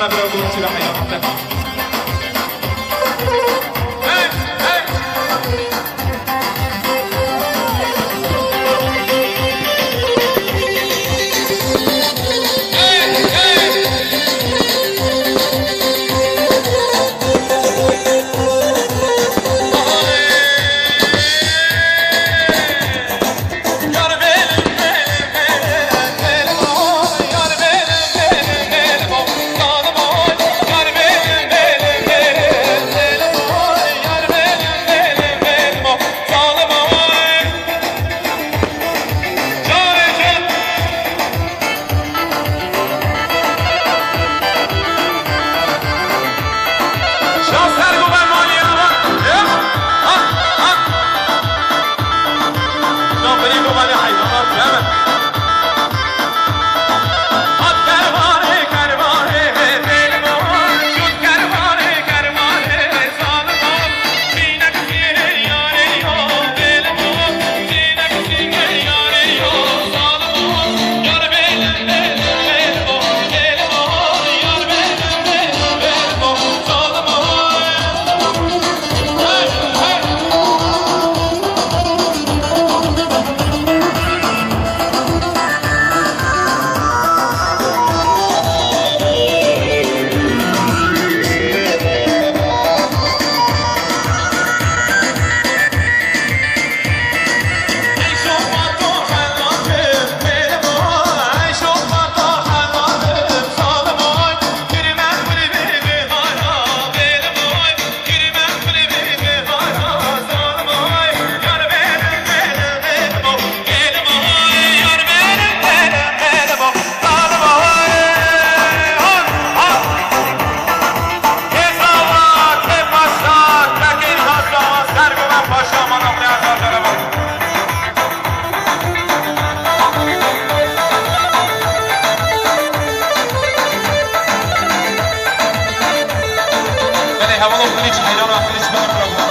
alla produzione. havalı olduğun için helal affedişmeler programı.